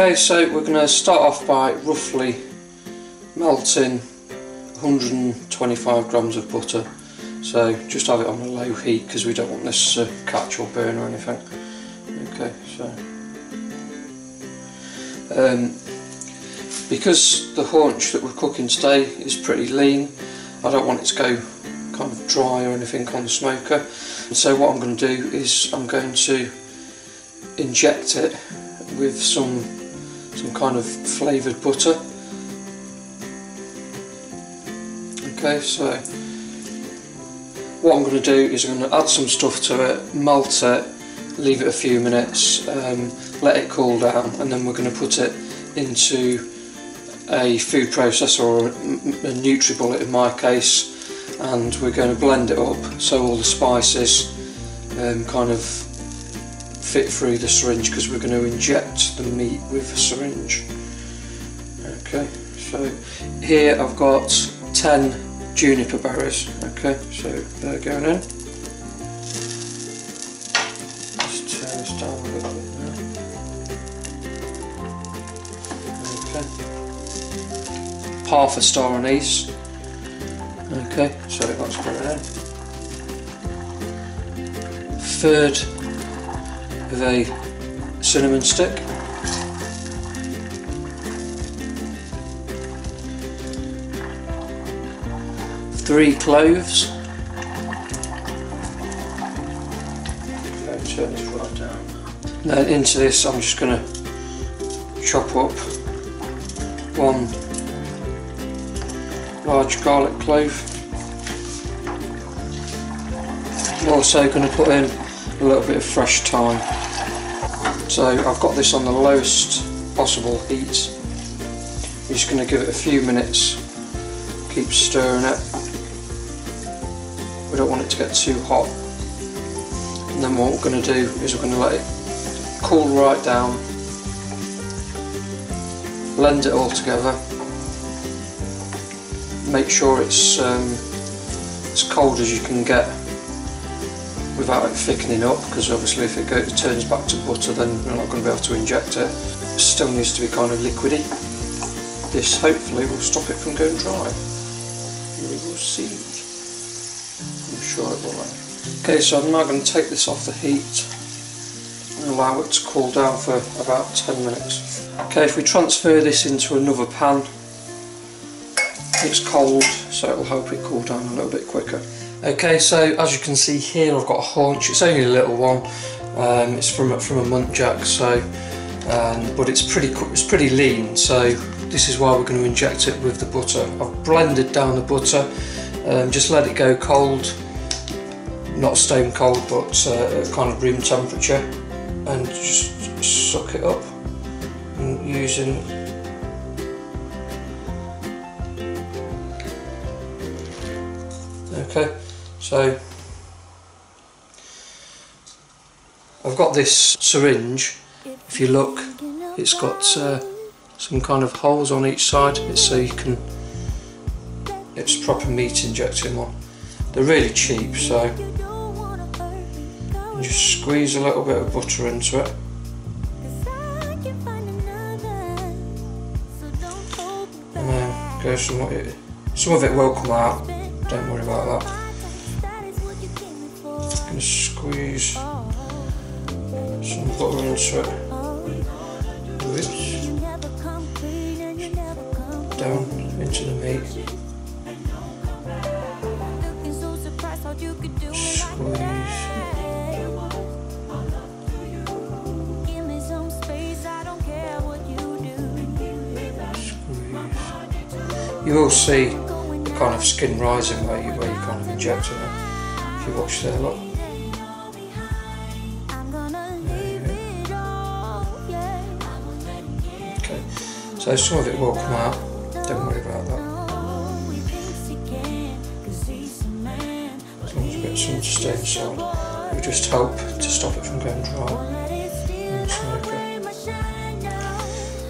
Okay, so we're going to start off by roughly melting 125 grams of butter. So just have it on a low heat because we don't want this to catch or burn or anything. Okay, so um, because the haunch that we're cooking today is pretty lean, I don't want it to go kind of dry or anything on the smoker. And so what I'm going to do is I'm going to inject it with some some kind of flavoured butter. Okay, so what I'm going to do is I'm going to add some stuff to it, melt it, leave it a few minutes, um, let it cool down, and then we're going to put it into a food processor or a NutriBullet in my case, and we're going to blend it up so all the spices um, kind of fit through the syringe because we're going to inject the meat with a syringe. Okay, so here I've got 10 juniper berries. Okay, so they're going in. Just turn this down a little bit now. Okay. Half a star anise. Okay, so that's going in. Third with a cinnamon stick. Three cloves. Turn this right down. Then into this I'm just going to chop up one large garlic clove. I'm also going to put in a little bit of fresh thyme. So I've got this on the lowest possible heat. I'm just going to give it a few minutes, keep stirring it. We don't want it to get too hot. And then what we're going to do is we're going to let it cool right down, blend it all together, make sure it's um, as cold as you can get without it thickening up because obviously if it goes, turns back to butter then we're not going to be able to inject it. It still needs to be kind of liquidy. This hopefully will stop it from going dry. We will see. I'm sure it will. Okay so I'm now going to take this off the heat and allow it to cool down for about 10 minutes. Okay if we transfer this into another pan it's cold so it will help it cool down a little bit quicker. Okay, so as you can see here, I've got a haunch. It's only a little one. Um, it's from from a muntjac, so um, but it's pretty it's pretty lean. So this is why we're going to inject it with the butter. I've blended down the butter. Um, just let it go cold, not stone cold, but uh, kind of room temperature, and just suck it up. And using okay so I've got this syringe. If you look it's got uh, some kind of holes on each side it's so you can it's proper meat injecting one. They're really cheap so just squeeze a little bit of butter into it. And then go some some of it will come out. Don't worry about that. Squeeze some butter into it. Which down into the meat. Squeeze. Squeeze. You will see the kind of skin rising where you, where you kind of injecting it. If you watch there, look. So some of it will come out, don't worry about that. As long as we get some to stay inside, will just help to stop it from going dry.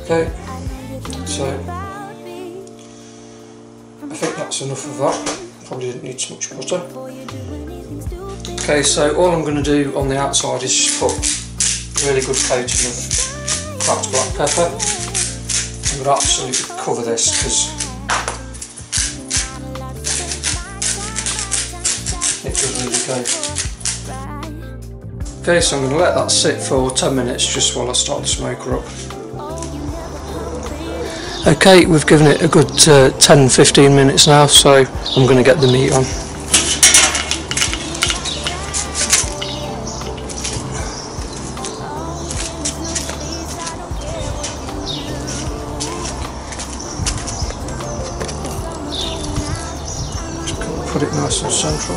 Okay, so I think that's enough of that. Probably didn't need so much butter. Okay, so all I'm going to do on the outside is put really good coating of cracked black pepper. To absolutely cover this because it does really go. Okay, so I'm going to let that sit for 10 minutes just while I start the smoker up. Okay, we've given it a good 10-15 uh, minutes now, so I'm going to get the meat on. Put it nice and central.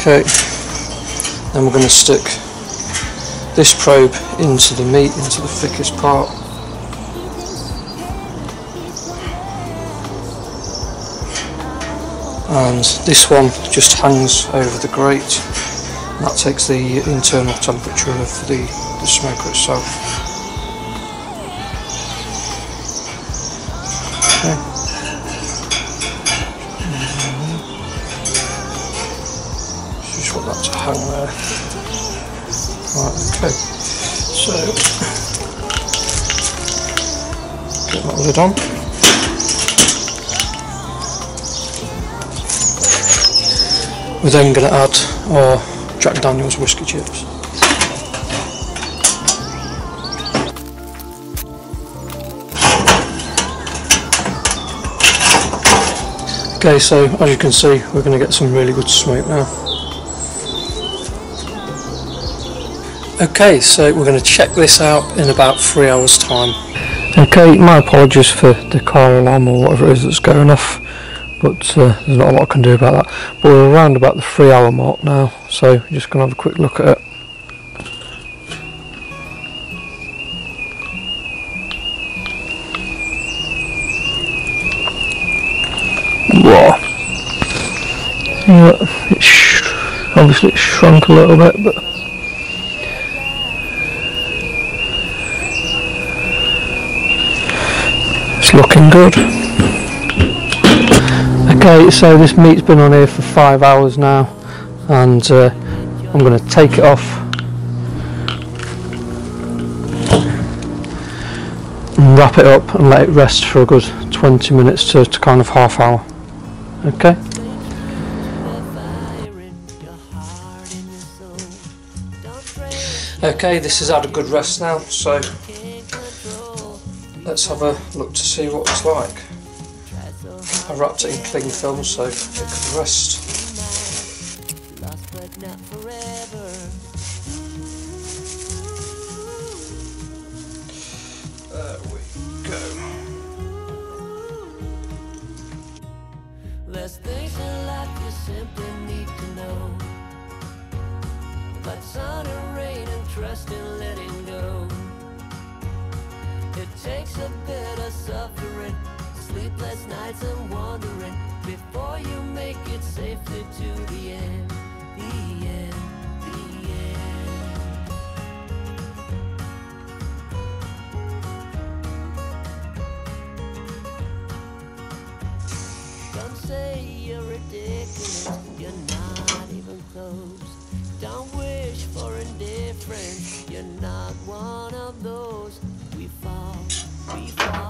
Okay, then we're going to stick this probe into the meat, into the thickest part. And this one just hangs over the grate. That takes the internal temperature of the, the smoker itself. Just want that to hang there. Right, okay. So, get that lid on. We're then going to add our Jack Daniels whiskey chips. Okay, so as you can see, we're going to get some really good smoke now. Okay, so we're going to check this out in about three hours time. Okay, my apologies for the car alarm or whatever it is that's going off, but uh, there's not a lot I can do about that. But we're around about the three hour mark now, so just going to have a quick look at it. Whoa. Yeah, it's obviously it's shrunk a little bit, but it's looking good. Okay, so this meat's been on here for five hours now, and uh, I'm going to take it off. Wrap it up and let it rest for a good 20 minutes to, to kind of half hour. Okay. Okay, this has had a good rest now, so let's have a look to see what it's like. I wrapped it in cling film so it can rest. A bit of suffering, sleepless nights and wandering before you make it safely to the end, the end, the end. Don't say you're ridiculous, you're not even close. Don't wish for indifference, you're not one of those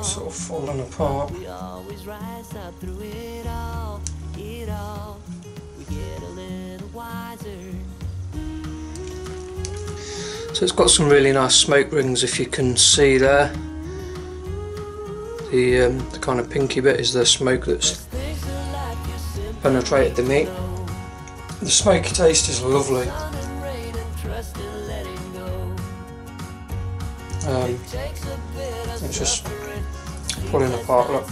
sort of falling apart. We always rise up through it all, it all. We get a little wiser. So it's got some really nice smoke rings if you can see there. The, um, the kind of pinky bit is the smoke that's penetrated the meat. The smoky taste is lovely. Just pulling apart, look,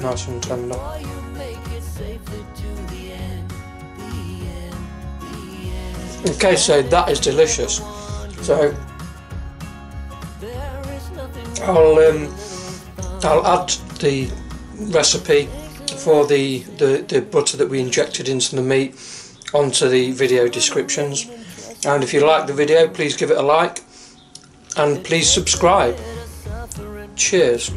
nice and tender. Okay, so that is delicious. So I'll um, I'll add the recipe for the, the, the butter that we injected into the meat onto the video descriptions. And if you like the video, please give it a like and please subscribe. չէր